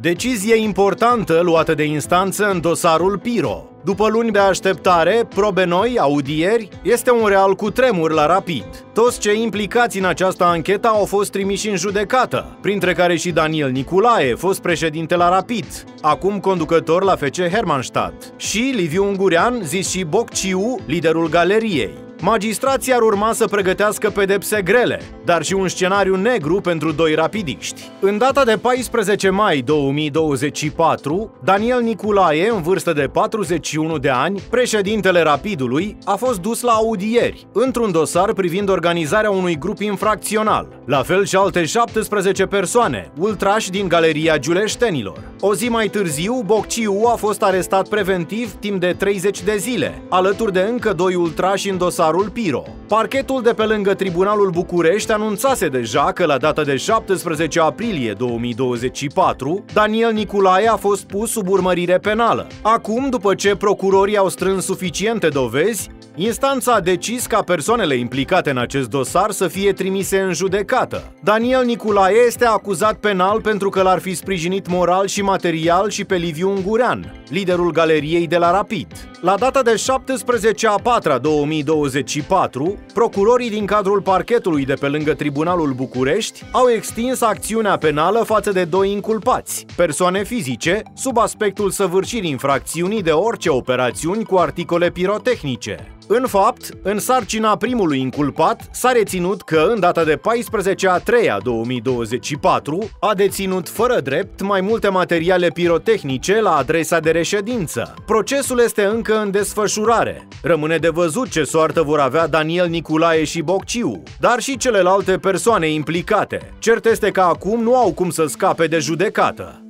Decizie importantă luată de instanță în dosarul Piro. După luni de așteptare, probe noi, audieri, este un real cu tremur la Rapid. Toți cei implicați în această anchetă au fost trimiși în judecată, printre care și Daniel Niculae, fost președinte la Rapid, acum conducător la FC Hermannstadt, și Liviu Ungurean, zis și Bocciu, liderul galeriei. Magistrații ar urma să pregătească pedepse grele, dar și un scenariu negru pentru doi rapidiști. În data de 14 mai 2024, Daniel Niculae, în vârstă de 41 de ani, președintele Rapidului, a fost dus la audieri, într-un dosar privind organizarea unui grup infracțional, la fel și alte 17 persoane, ultrași din Galeria Giuleștenilor. O zi mai târziu, Bocciu a fost arestat preventiv timp de 30 de zile, alături de încă doi ultrași în dosar dosarul Piro. Parchetul de pe lângă Tribunalul București anunțase deja că la data de 17 aprilie 2024, Daniel Niculae a fost pus sub urmărire penală. Acum, după ce procurorii au strâns suficiente dovezi, Instanța a decis ca persoanele implicate în acest dosar să fie trimise în judecată. Daniel Niculae este acuzat penal pentru că l-ar fi sprijinit moral și material și pe Liviu Ungurean, liderul galeriei de la Rapid. La data de 17 a 4 2024, procurorii din cadrul parchetului de pe lângă Tribunalul București au extins acțiunea penală față de doi inculpați, persoane fizice, sub aspectul săvârșirii infracțiunii de orice operațiuni cu articole pirotehnice. În fapt, în sarcina primului inculpat, s-a reținut că, în data de 14 a 3 -a 2024, a deținut fără drept mai multe materiale pirotehnice la adresa de reședință. Procesul este încă în desfășurare. Rămâne de văzut ce soartă vor avea Daniel Niculae și Bocciu, dar și celelalte persoane implicate. Cert este că acum nu au cum să scape de judecată.